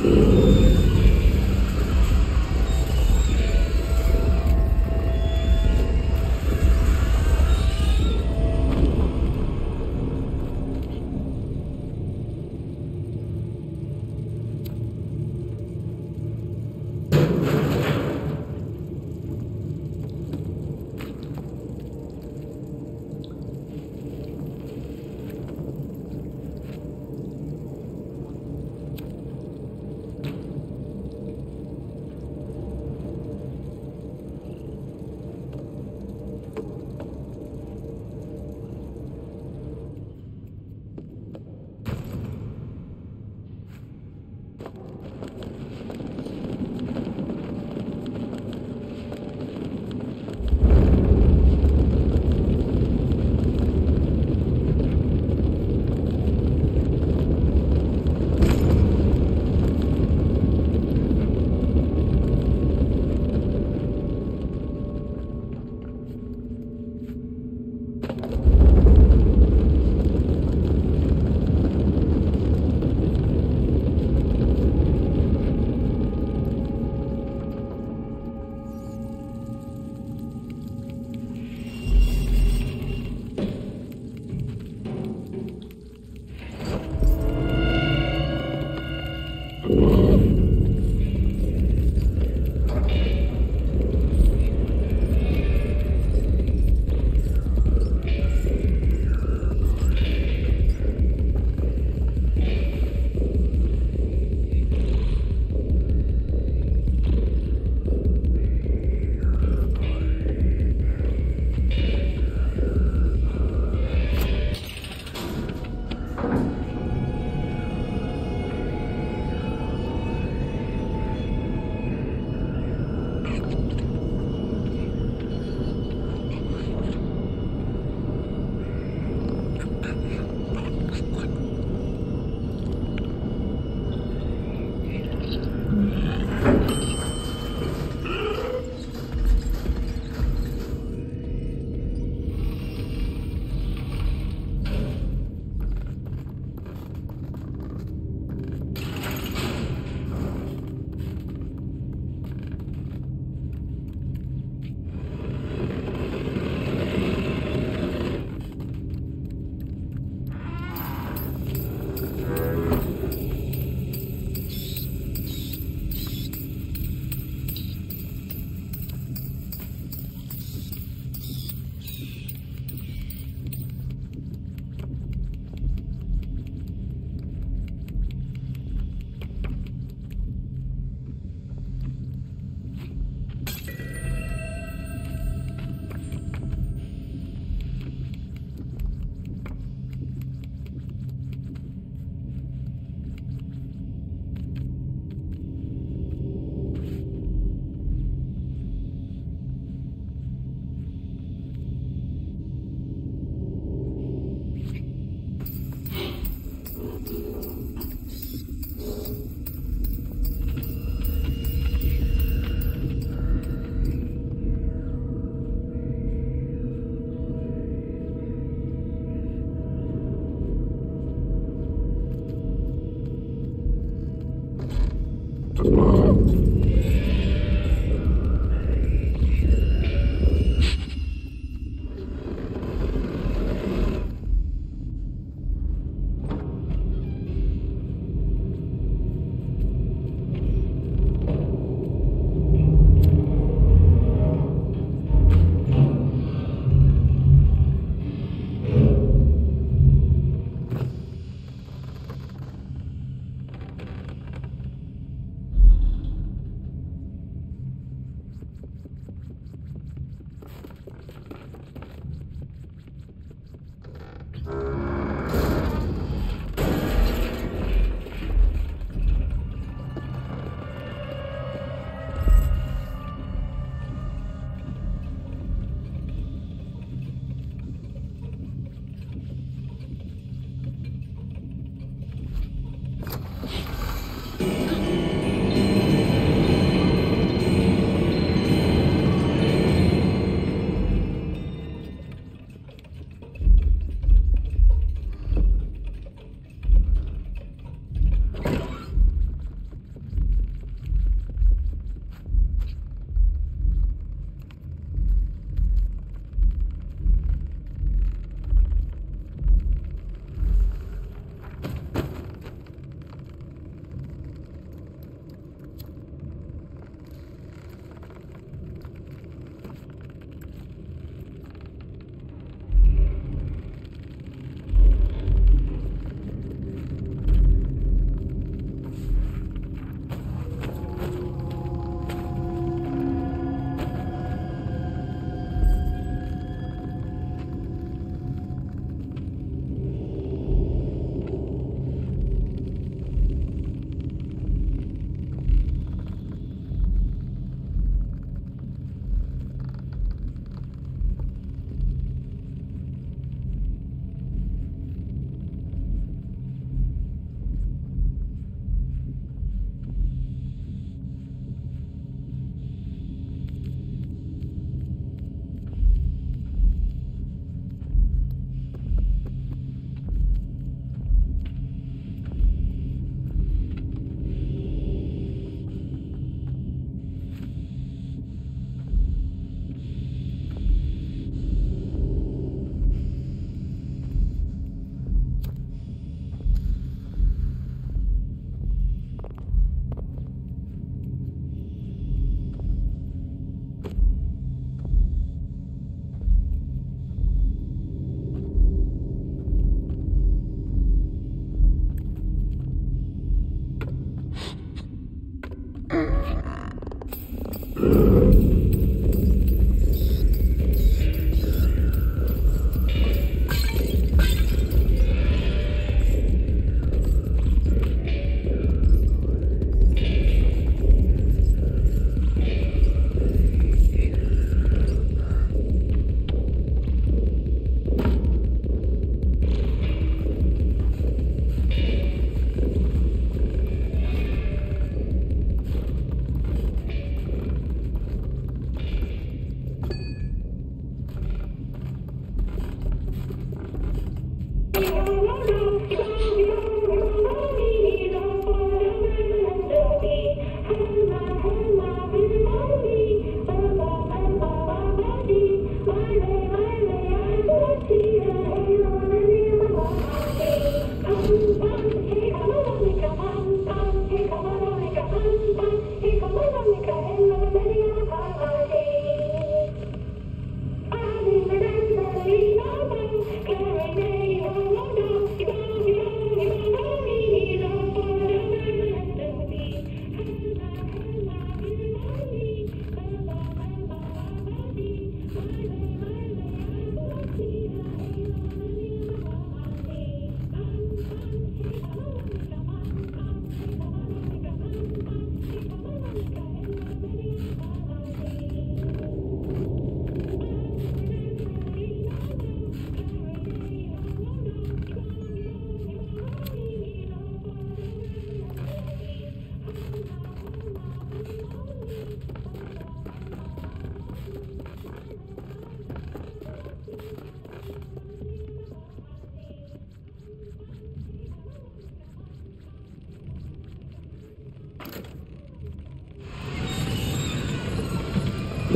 mm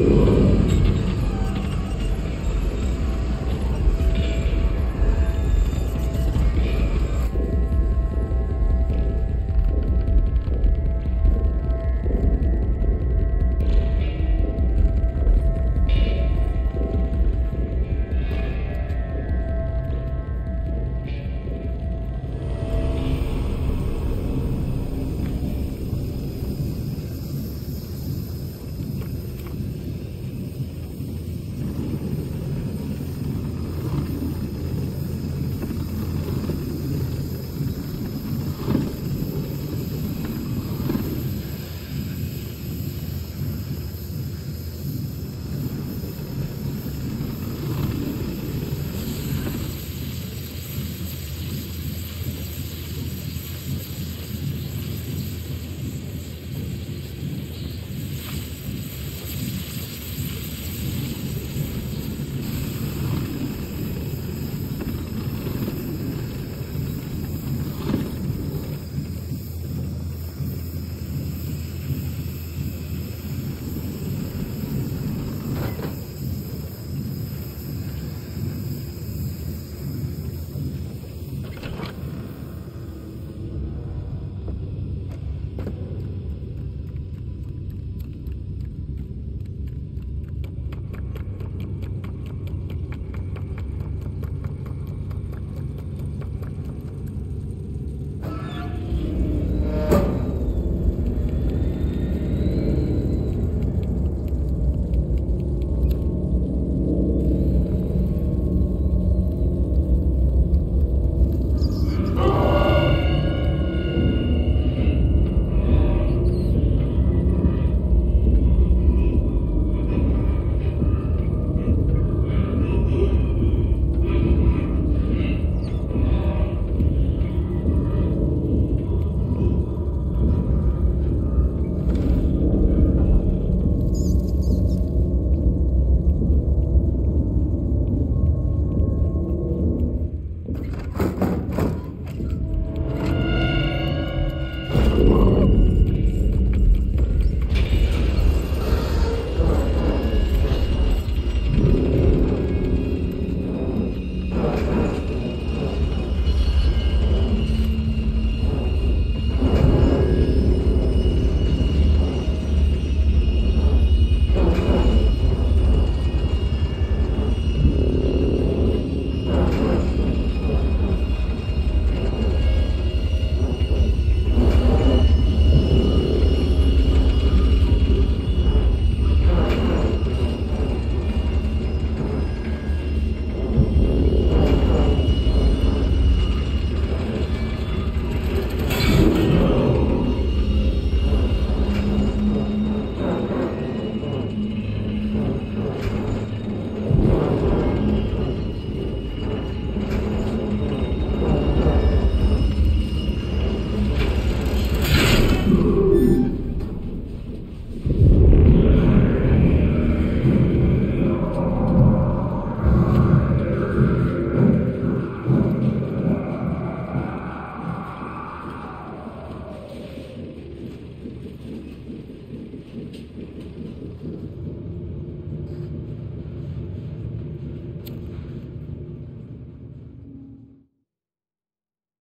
Oh.